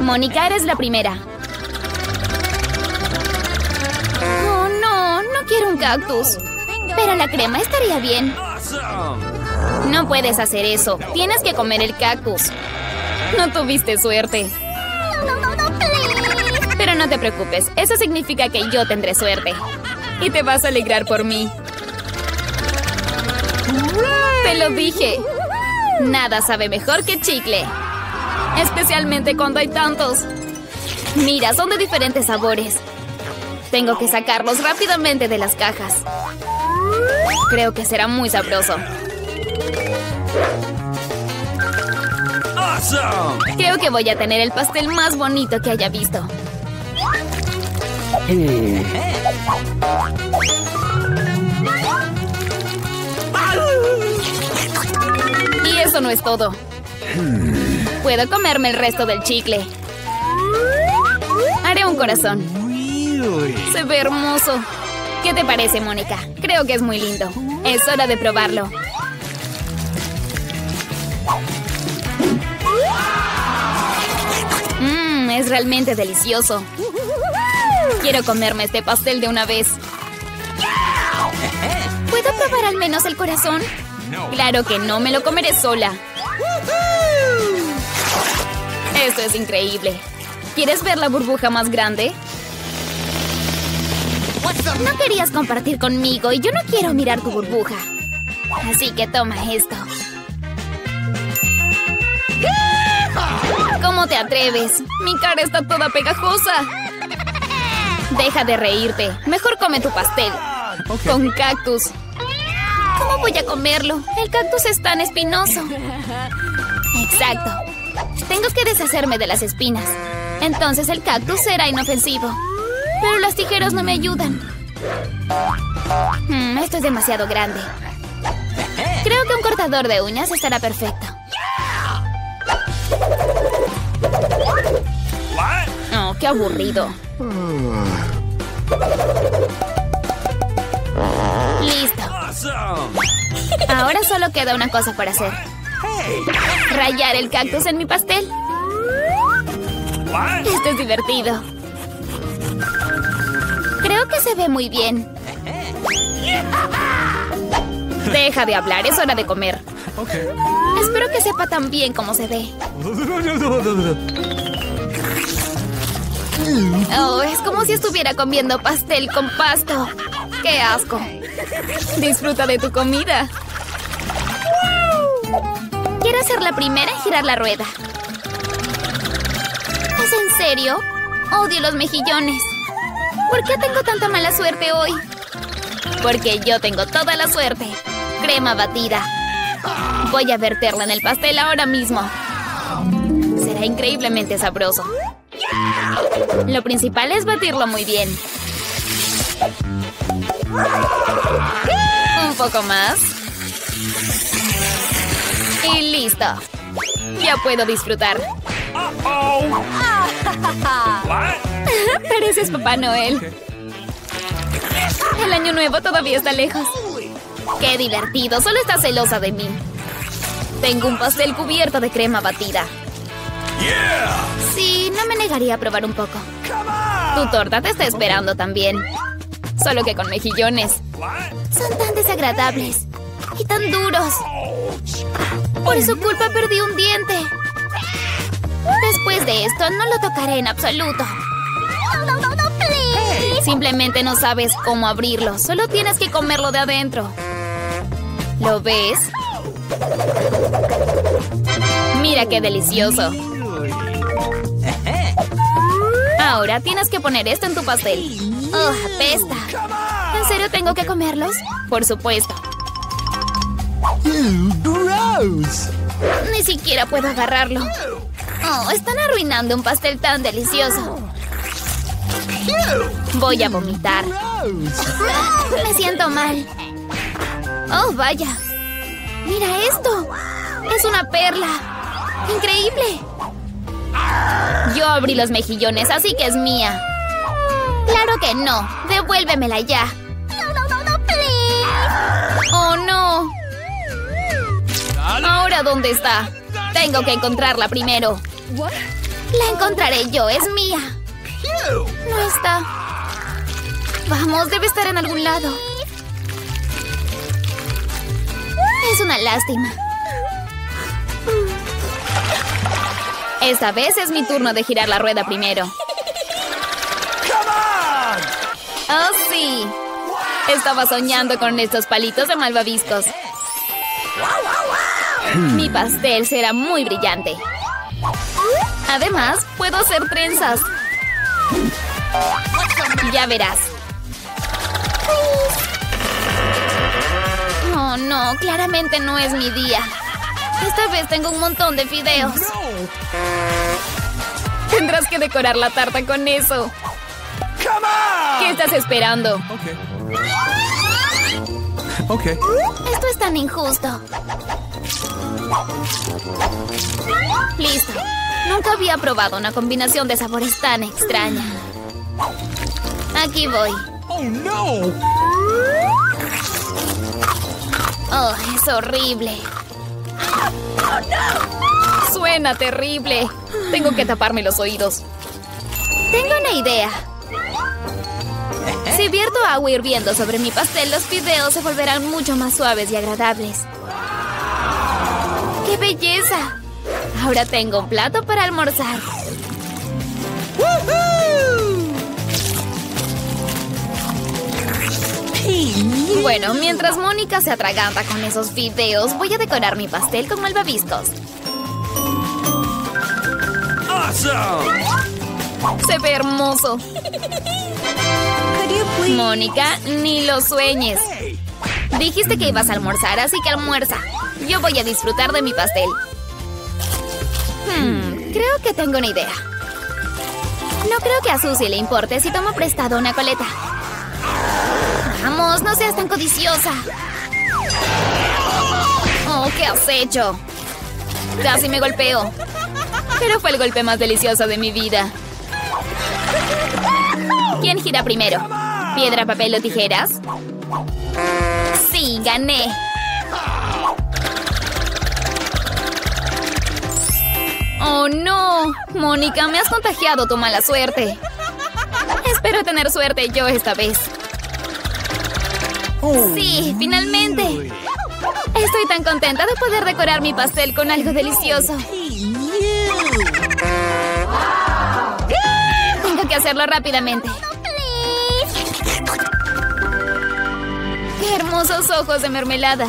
Mónica, eres la primera. Oh, no, no quiero un cactus. Pero la crema estaría bien. No puedes hacer eso. Tienes que comer el cactus. No tuviste suerte. Pero no te preocupes. Eso significa que yo tendré suerte. Y te vas a alegrar por mí. Te lo dije. Nada sabe mejor que chicle. Especialmente cuando hay tantos. Mira, son de diferentes sabores. Tengo que sacarlos rápidamente de las cajas. Creo que será muy sabroso. Creo que voy a tener el pastel más bonito que haya visto. Y eso no es todo. Puedo comerme el resto del chicle. Haré un corazón. Se ve hermoso. ¿Qué te parece, Mónica? Creo que es muy lindo. Es hora de probarlo. Mmm, es realmente delicioso. Quiero comerme este pastel de una vez. ¿Puedo probar al menos el corazón? Claro que no, me lo comeré sola. Esto es increíble. ¿Quieres ver la burbuja más grande? No querías compartir conmigo y yo no quiero mirar tu burbuja. Así que toma esto. ¿Cómo te atreves? Mi cara está toda pegajosa. Deja de reírte. Mejor come tu pastel. Con cactus. ¿Cómo voy a comerlo? El cactus es tan espinoso. Exacto. Tengo que deshacerme de las espinas. Entonces el cactus será inofensivo. Pero las tijeras no me ayudan. Hmm, esto es demasiado grande. Creo que un cortador de uñas estará perfecto. Oh, qué aburrido. Listo. Ahora solo queda una cosa por hacer. Rayar el cactus en mi pastel. Esto es divertido. Creo que se ve muy bien. Deja de hablar, es hora de comer. Espero que sepa tan bien como se ve. Oh, es como si estuviera comiendo pastel con pasto. ¡Qué asco! Disfruta de tu comida. Quiero ser la primera en girar la rueda. ¿Es en serio? Odio los mejillones. ¿Por qué tengo tanta mala suerte hoy? Porque yo tengo toda la suerte. Crema batida. Voy a verterla en el pastel ahora mismo. Será increíblemente sabroso. Lo principal es batirlo muy bien. Un poco más. Listo. Ya puedo disfrutar. Pareces Papá Noel. El año nuevo todavía está lejos. ¡Qué divertido! Solo está celosa de mí. Tengo un pastel cubierto de crema batida. Sí, no me negaría a probar un poco. Tu torta te está esperando también. Solo que con mejillones. Son tan desagradables. Tan duros. Por su culpa perdí un diente. Después de esto, no lo tocaré en absoluto. Simplemente no sabes cómo abrirlo. Solo tienes que comerlo de adentro. ¿Lo ves? Mira qué delicioso. Ahora tienes que poner esto en tu pastel. ¡Oh, apesta! ¿En serio tengo que comerlos? Por supuesto. Ni siquiera puedo agarrarlo. Oh, están arruinando un pastel tan delicioso. Voy a vomitar. Me siento mal. Oh, vaya. Mira esto. Es una perla. Increíble. Yo abrí los mejillones, así que es mía. Claro que no. Devuélvemela ya. Oh, no. ¿Ahora dónde está? Tengo que encontrarla primero. La encontraré yo, es mía. No está. Vamos, debe estar en algún lado. Es una lástima. Esta vez es mi turno de girar la rueda primero. ¡Oh, sí! Estaba soñando con estos palitos de malvaviscos. Mi pastel será muy brillante. Además, puedo hacer trenzas. Ya verás. Oh, no, claramente no es mi día. Esta vez tengo un montón de fideos. Tendrás que decorar la tarta con eso. ¿Qué estás esperando? Ok. Esto es tan injusto. Listo. Nunca había probado una combinación de sabores tan extraña. Aquí voy. Oh no. Oh, es horrible. Suena terrible. Tengo que taparme los oídos. Tengo una idea. Si vierto agua hirviendo sobre mi pastel, los fideos se volverán mucho más suaves y agradables. ¡Qué belleza! Ahora tengo un plato para almorzar. Bueno, mientras Mónica se atraganta con esos fideos, voy a decorar mi pastel con malvaviscos. Awesome. Se ve hermoso. Mónica, ni lo sueñes. Dijiste que ibas a almorzar, así que almuerza. Yo voy a disfrutar de mi pastel. Hmm, creo que tengo una idea. No creo que a Susie le importe si tomo prestado una coleta. Vamos, no seas tan codiciosa. Oh, ¿qué has hecho? Casi me golpeo. Pero fue el golpe más delicioso de mi vida. ¿Quién gira primero? ¿Piedra, papel o tijeras? Sí, gané. ¡Oh, no! Mónica, me has contagiado tu mala suerte. Espero tener suerte yo esta vez. Sí, finalmente. Estoy tan contenta de poder decorar mi pastel con algo delicioso. Tengo que hacerlo rápidamente. ¡Qué hermosos ojos de mermelada!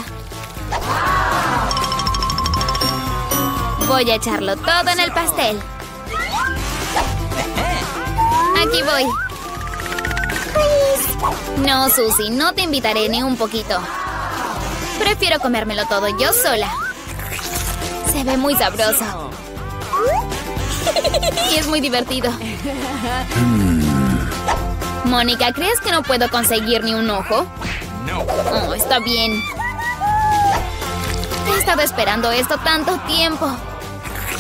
Voy a echarlo todo en el pastel. Aquí voy. No, Susie, no te invitaré ni un poquito. Prefiero comérmelo todo yo sola. Se ve muy sabroso. Y es muy divertido. Mónica, ¿crees que no puedo conseguir ni un ojo? Oh, está bien. He estado esperando esto tanto tiempo.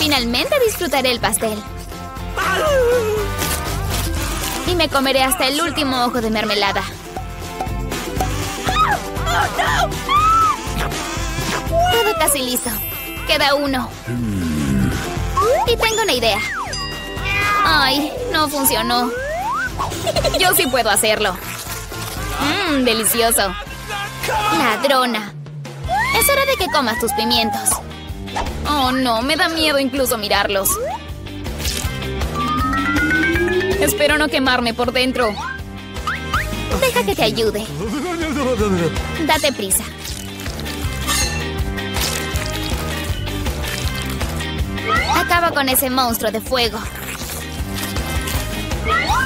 Finalmente disfrutaré el pastel. Y me comeré hasta el último ojo de mermelada. Todo casi listo. Queda uno. Y tengo una idea. Ay, no funcionó. Yo sí puedo hacerlo. Mmm, delicioso. Ladrona. Es hora de que comas tus pimientos. Oh, no, me da miedo incluso mirarlos. Espero no quemarme por dentro. Deja que te ayude. Date prisa. Acaba con ese monstruo de fuego.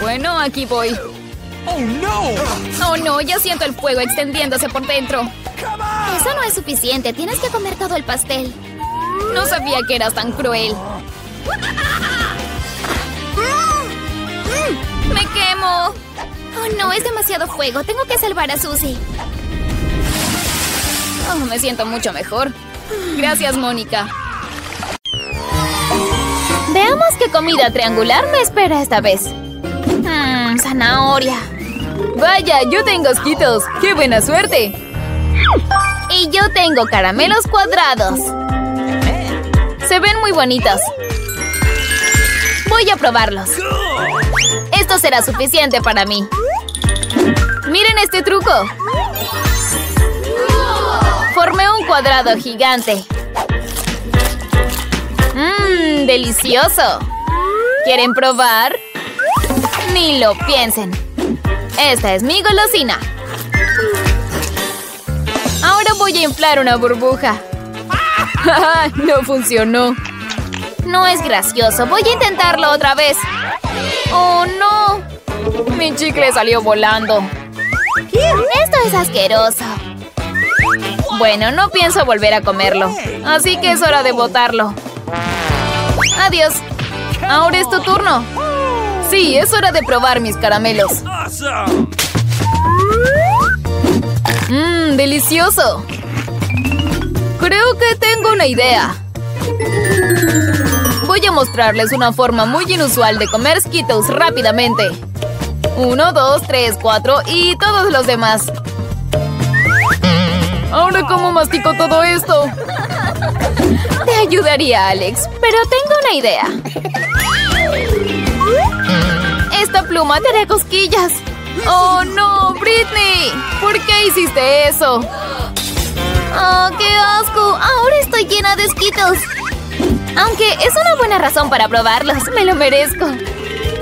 Bueno, aquí voy. Oh no. Oh no, ya siento el fuego extendiéndose por dentro. Eso no es suficiente, tienes que comer todo el pastel. No sabía que eras tan cruel. ¡Me quemo! Oh no, es demasiado fuego. Tengo que salvar a Susie. Oh, me siento mucho mejor. Gracias, Mónica. Veamos qué comida triangular me espera esta vez. Mmm, zanahoria. Vaya, yo tengo esquitos. ¡Qué buena suerte! Y yo tengo caramelos cuadrados. Se ven muy bonitos. Voy a probarlos. Esto será suficiente para mí. ¡Miren este truco! Formé un cuadrado gigante. ¡Mmm! ¡Delicioso! ¿Quieren probar? Ni lo piensen. Esta es mi golosina. Ahora voy a inflar una burbuja. no funcionó. No es gracioso. Voy a intentarlo otra vez. ¡Oh, no! Mi chicle salió volando. Esto es asqueroso. Bueno, no pienso volver a comerlo. Así que es hora de botarlo. Adiós. Ahora es tu turno. Sí, es hora de probar mis caramelos. Mmm, delicioso. Creo que tengo una idea. Voy a mostrarles una forma muy inusual de comer Skittles rápidamente. Uno, dos, tres, cuatro y todos los demás. Ahora, ¿cómo mastico todo esto? Te ayudaría, Alex, pero tengo una idea. Esta pluma te hará cosquillas. ¡Oh, no! ¡Britney! ¿Por qué hiciste eso? ¡Oh, qué asco! Ahora estoy llena de Skittles. Aunque es una buena razón para probarlos. Me lo merezco.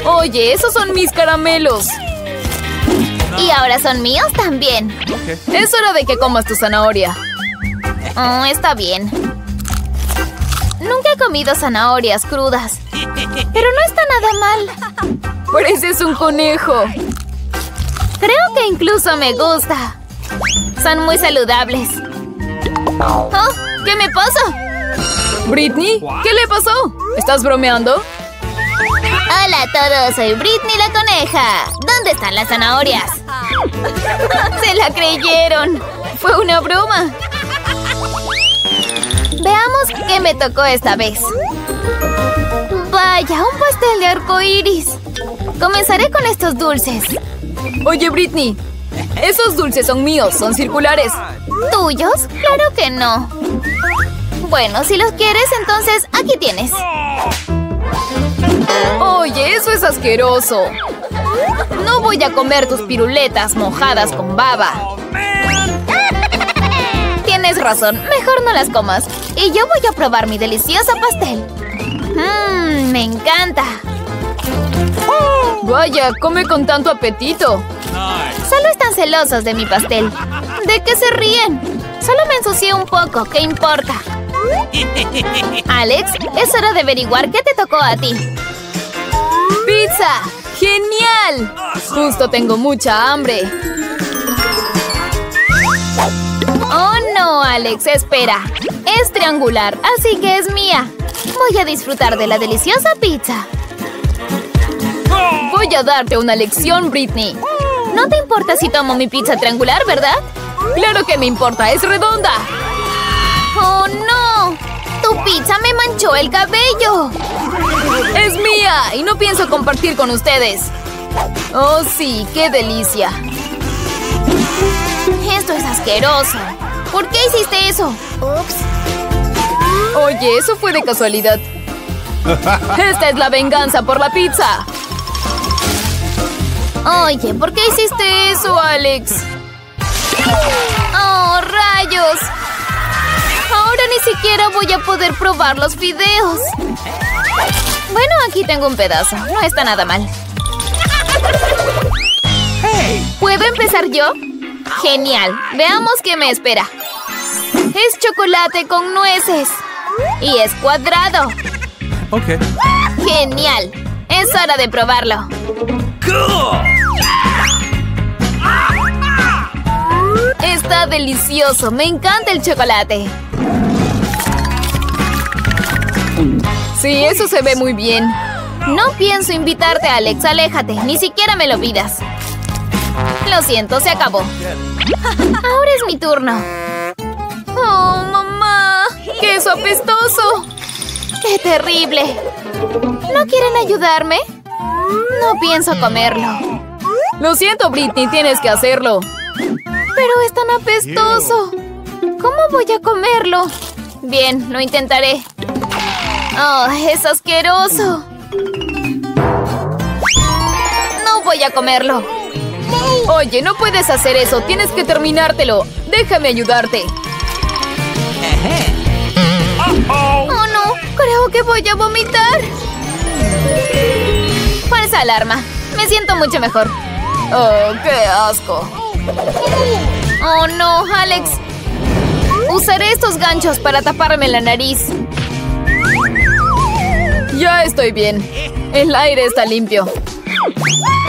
Oye, esos son mis caramelos. Y ahora son míos también. Es hora de que comas tu zanahoria. Oh, está bien. Nunca he comido zanahorias crudas. Pero no está nada mal. Pareces un conejo. Creo que incluso me gusta. Son muy saludables. Oh, ¿Qué me pasa? ¿Britney? ¿Qué le pasó? ¿Estás bromeando? Hola a todos, soy Britney la coneja. ¿Dónde están las zanahorias? Se la creyeron. Fue una broma. Veamos qué me tocó esta vez. Vaya, un pastel de arco iris. Comenzaré con estos dulces. Oye, Britney, esos dulces son míos, son circulares. ¿Tuyos? Claro que no. Bueno, si los quieres, entonces aquí tienes. Oye, eso es asqueroso. No voy a comer tus piruletas mojadas con baba. Tienes razón, mejor no las comas. Y yo voy a probar mi delicioso pastel. Mmm, me encanta. Vaya, come con tanto apetito. Solo están celosos de mi pastel. ¿De qué se ríen? Solo me ensucié un poco, ¿qué importa? Alex, es hora de averiguar qué te tocó a ti. ¡Pizza! ¡Genial! Justo tengo mucha hambre. Oh, no, Alex, espera. Es triangular, así que es mía. Voy a disfrutar de la deliciosa pizza. Voy a darte una lección, Britney. No te importa si tomo mi pizza triangular, ¿verdad? ¡Claro que me importa! ¡Es redonda! ¡Oh, no! ¡Tu pizza me manchó el cabello! ¡Es mía! Y no pienso compartir con ustedes. ¡Oh, sí! ¡Qué delicia! Esto es asqueroso. ¿Por qué hiciste eso? Ups. Oye, eso fue de casualidad. Esta es la venganza por la pizza. Oye, ¿por qué hiciste eso, Alex? ¡Oh, rayos! Ahora ni siquiera voy a poder probar los videos. Bueno, aquí tengo un pedazo. No está nada mal. ¿Puedo empezar yo? Genial. Veamos qué me espera. Es chocolate con nueces. Y es cuadrado. Ok. Genial. Es hora de probarlo. Está delicioso. Me encanta el chocolate. Sí, eso se ve muy bien. No pienso invitarte, Alex. Aléjate. Ni siquiera me lo pidas. Lo siento, se acabó. Ahora es mi turno. ¡Oh, mamá! ¡Queso apestoso! ¡Qué terrible! ¿No quieren ayudarme? No pienso comerlo. Lo siento, Britney, tienes que hacerlo. Pero es tan apestoso. ¿Cómo voy a comerlo? Bien, lo intentaré. ¡Oh, es asqueroso! voy a comerlo. Oye, no puedes hacer eso. Tienes que terminártelo. Déjame ayudarte. Oh, no. Creo que voy a vomitar. Falsa alarma. Me siento mucho mejor. Oh, qué asco. Oh, no, Alex. Usaré estos ganchos para taparme la nariz. Ya estoy bien. El aire está limpio.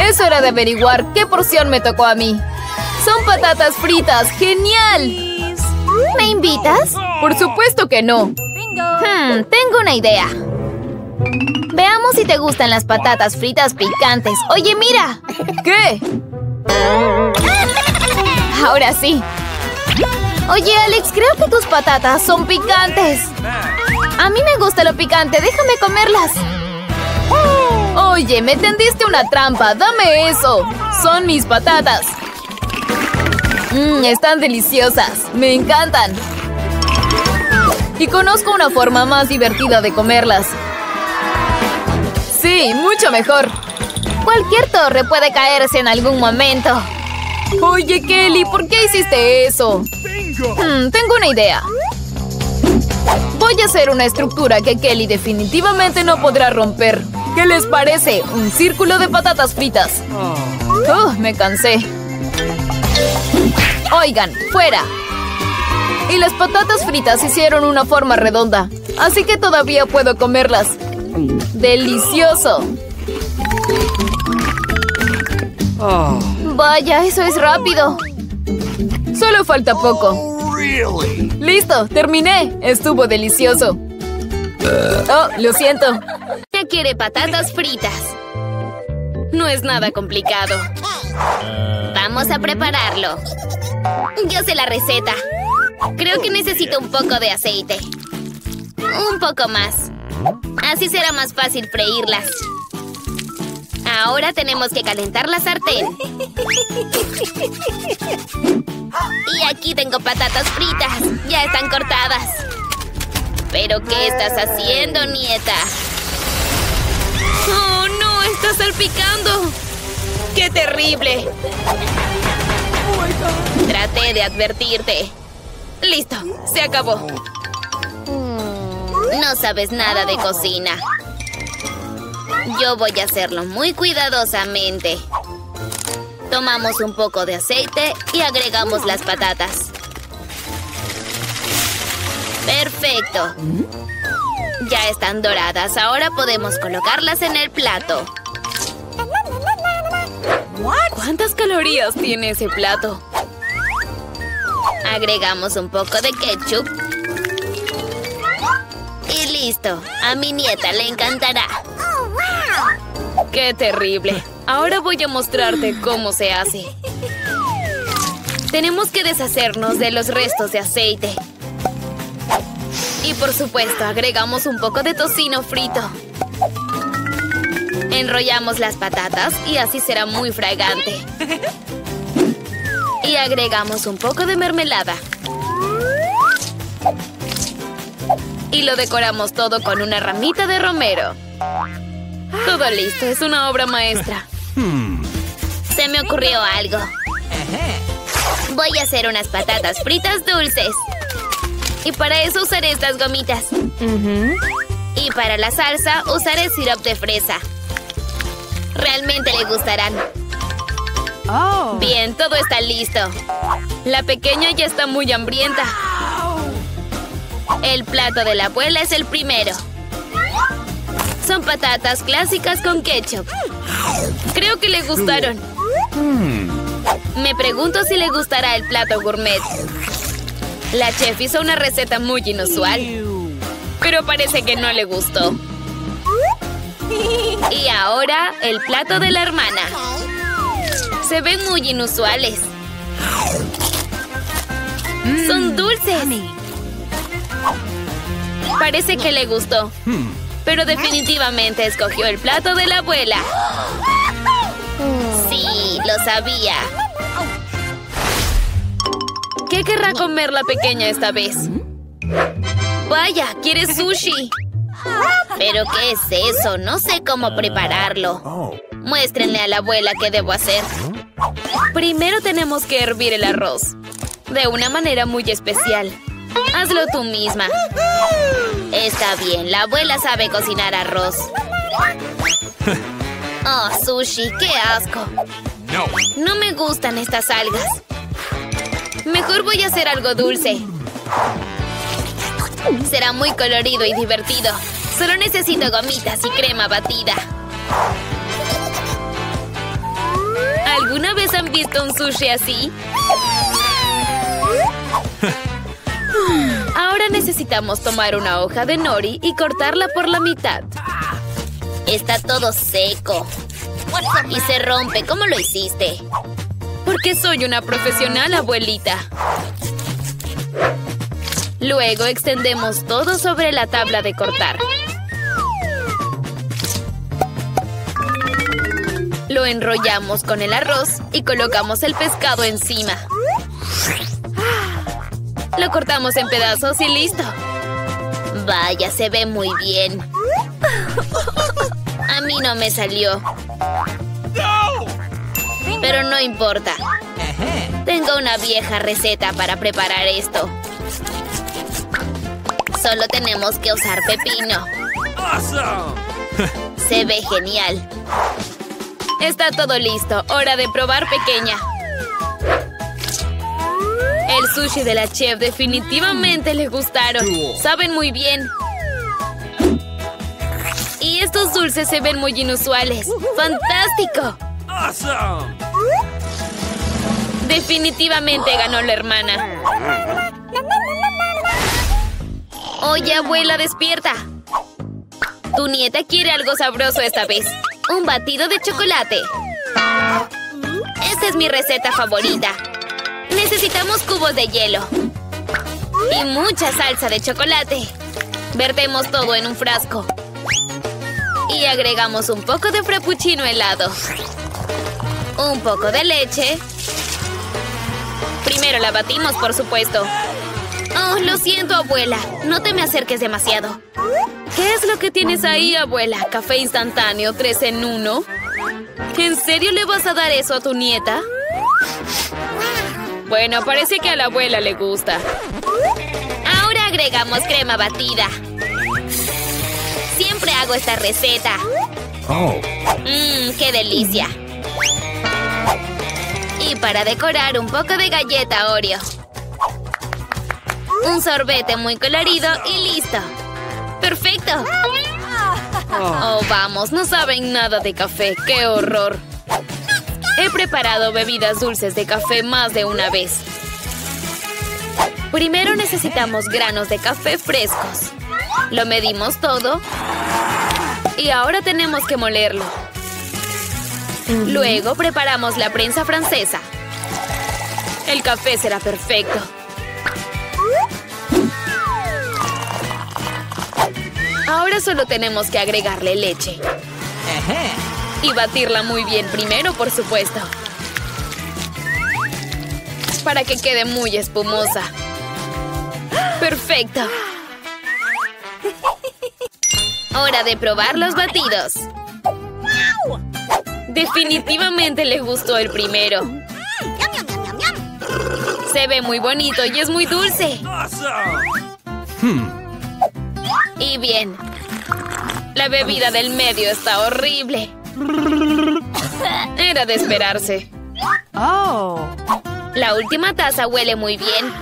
Es hora de averiguar qué porción me tocó a mí. Son patatas fritas. ¡Genial! ¿Me invitas? Por supuesto que no. Hmm, tengo una idea. Veamos si te gustan las patatas fritas picantes. Oye, mira. ¿Qué? Ahora sí. Oye, Alex, creo que tus patatas son picantes. A mí me gusta lo picante. Déjame comerlas. Oye, me tendiste una trampa. Dame eso. Son mis patatas. Mmm, están deliciosas. Me encantan. Y conozco una forma más divertida de comerlas. Sí, mucho mejor. Cualquier torre puede caerse en algún momento. Oye, Kelly, ¿por qué hiciste eso? Hmm, tengo una idea. Voy a hacer una estructura que Kelly definitivamente no podrá romper. ¿Qué les parece? Un círculo de patatas fritas. Oh, me cansé. Oigan, fuera. Y las patatas fritas hicieron una forma redonda, así que todavía puedo comerlas. ¡Delicioso! Vaya, eso es rápido. Solo falta poco. ¡Listo! ¡Terminé! Estuvo delicioso. Oh, lo siento. Ya quiere patatas fritas. No es nada complicado. Vamos a prepararlo. Yo sé la receta. Creo que necesito un poco de aceite. Un poco más. Así será más fácil freírlas. Ahora tenemos que calentar la sartén. Y aquí tengo patatas fritas. Ya están cortadas. ¿Pero qué estás haciendo, nieta? ¡Oh, no! ¡Está salpicando! ¡Qué terrible! Traté de advertirte. Listo, se acabó. No sabes nada de cocina. Yo voy a hacerlo muy cuidadosamente. Tomamos un poco de aceite y agregamos las patatas. ¡Perfecto! Ya están doradas. Ahora podemos colocarlas en el plato. ¿Cuántas calorías tiene ese plato? Agregamos un poco de ketchup. Y listo. A mi nieta le encantará. ¡Qué terrible! Ahora voy a mostrarte cómo se hace. Tenemos que deshacernos de los restos de aceite. Y por supuesto, agregamos un poco de tocino frito. Enrollamos las patatas y así será muy fragante. Y agregamos un poco de mermelada. Y lo decoramos todo con una ramita de romero. Todo listo, es una obra maestra. Se me ocurrió algo. Voy a hacer unas patatas fritas dulces. Y para eso usaré estas gomitas. Y para la salsa usaré sirop de fresa. Realmente le gustarán. Oh. Bien, todo está listo. La pequeña ya está muy hambrienta. El plato de la abuela es el primero. Son patatas clásicas con ketchup. Creo que le gustaron. Me pregunto si le gustará el plato gourmet. La chef hizo una receta muy inusual. Pero parece que no le gustó. Y ahora, el plato de la hermana. Se ven muy inusuales. Son dulces. Parece que le gustó. Pero definitivamente escogió el plato de la abuela. Sí, lo sabía. ¿Qué querrá comer la pequeña esta vez? Vaya, quiere sushi. ¿Pero qué es eso? No sé cómo prepararlo. Muéstrenle a la abuela qué debo hacer. Primero tenemos que hervir el arroz. De una manera muy especial. Hazlo tú misma. Está bien, la abuela sabe cocinar arroz. Oh, sushi, qué asco. No. No me gustan estas algas. Mejor voy a hacer algo dulce. Será muy colorido y divertido. Solo necesito gomitas y crema batida. ¿Alguna vez han visto un sushi así? Ahora necesitamos tomar una hoja de nori y cortarla por la mitad. Está todo seco. Y se rompe. ¿Cómo lo hiciste? Porque soy una profesional, abuelita. Luego extendemos todo sobre la tabla de cortar. Lo enrollamos con el arroz y colocamos el pescado encima. Lo cortamos en pedazos y listo. Vaya, se ve muy bien. A mí no me salió. Pero no importa. Tengo una vieja receta para preparar esto. Solo tenemos que usar pepino. Se ve genial. Está todo listo. Hora de probar pequeña. Sushi de la chef definitivamente le gustaron. Saben muy bien. Y estos dulces se ven muy inusuales. ¡Fantástico! Awesome. Definitivamente ganó la hermana. Oye, abuela, despierta. Tu nieta quiere algo sabroso esta vez. Un batido de chocolate. Esta es mi receta favorita. Necesitamos cubos de hielo. Y mucha salsa de chocolate. Vertemos todo en un frasco. Y agregamos un poco de frappuccino helado. Un poco de leche. Primero la batimos, por supuesto. Oh, lo siento, abuela. No te me acerques demasiado. ¿Qué es lo que tienes ahí, abuela? ¿Café instantáneo, tres en uno? ¿En serio le vas a dar eso a tu nieta? Bueno, parece que a la abuela le gusta. Ahora agregamos crema batida. Siempre hago esta receta. Oh. Mmm, qué delicia. Y para decorar un poco de galleta Oreo. Un sorbete muy colorido y listo. ¡Perfecto! Oh, vamos, no saben nada de café. ¡Qué horror! He preparado bebidas dulces de café más de una vez. Primero necesitamos granos de café frescos. Lo medimos todo. Y ahora tenemos que molerlo. Luego preparamos la prensa francesa. El café será perfecto. Ahora solo tenemos que agregarle leche. Y batirla muy bien primero, por supuesto. Para que quede muy espumosa. ¡Perfecto! Hora de probar los batidos. Definitivamente le gustó el primero. Se ve muy bonito y es muy dulce. Awesome. Y bien. La bebida del medio está horrible. Era de esperarse. Oh. La última taza huele muy bien.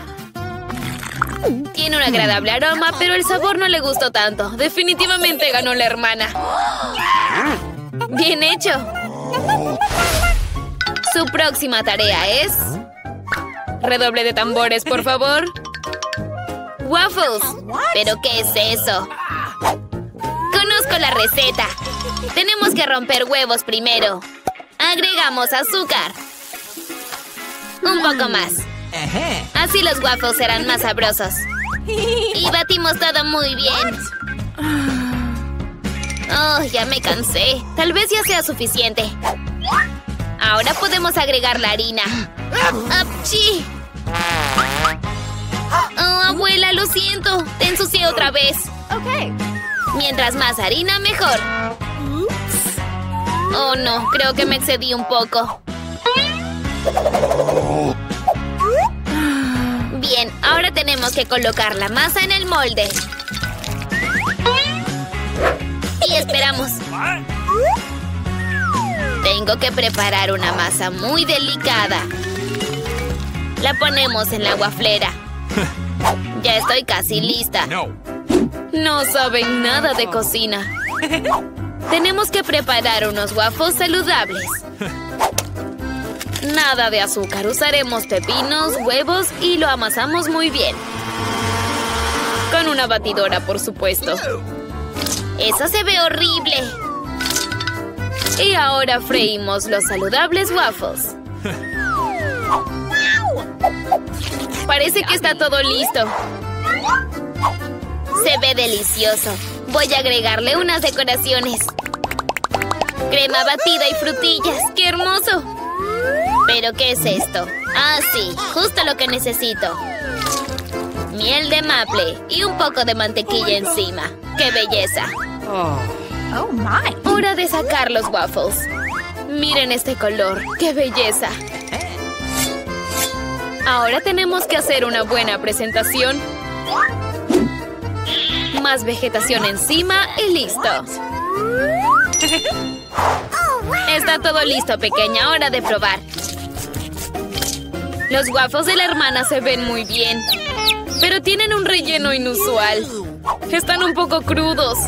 Tiene un agradable aroma, pero el sabor no le gustó tanto. Definitivamente ganó la hermana. Bien hecho. Su próxima tarea es... Redoble de tambores, por favor. Waffles. ¿Pero qué es eso? Conozco la receta. Tenemos que romper huevos primero. Agregamos azúcar. Un poco más. Así los waffles serán más sabrosos. Y batimos todo muy bien. Oh, ya me cansé. Tal vez ya sea suficiente. Ahora podemos agregar la harina. ¡Apchi! Oh, abuela, lo siento. Te ensucié otra vez. Okay. Mientras más harina, mejor. Oh, no, creo que me excedí un poco. Bien, ahora tenemos que colocar la masa en el molde. Y esperamos. Tengo que preparar una masa muy delicada. La ponemos en la guaflera. Ya estoy casi lista. No saben nada de cocina. Tenemos que preparar unos waffles saludables. Nada de azúcar. Usaremos pepinos, huevos y lo amasamos muy bien. Con una batidora, por supuesto. Eso se ve horrible. Y ahora freímos los saludables waffles. Parece que está todo listo. Se ve delicioso. Voy a agregarle unas decoraciones. Crema batida y frutillas. ¡Qué hermoso! ¿Pero qué es esto? Ah, sí, justo lo que necesito. Miel de maple y un poco de mantequilla encima. ¡Qué belleza! Oh my. Hora de sacar los waffles. Miren este color. ¡Qué belleza! Ahora tenemos que hacer una buena presentación. Más vegetación encima y listo. Está todo listo, pequeña. Hora de probar. Los waffles de la hermana se ven muy bien. Pero tienen un relleno inusual. Están un poco crudos.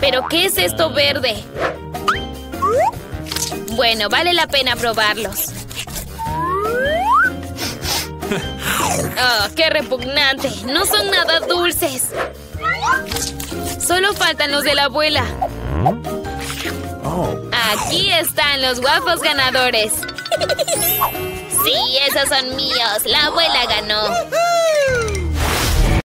¿Pero qué es esto verde? Bueno, vale la pena probarlos. ¡Oh, qué repugnante! ¡No son nada dulces! Solo faltan los de la abuela. Aquí están los waffles ganadores. Sí, esos son míos. La abuela ganó.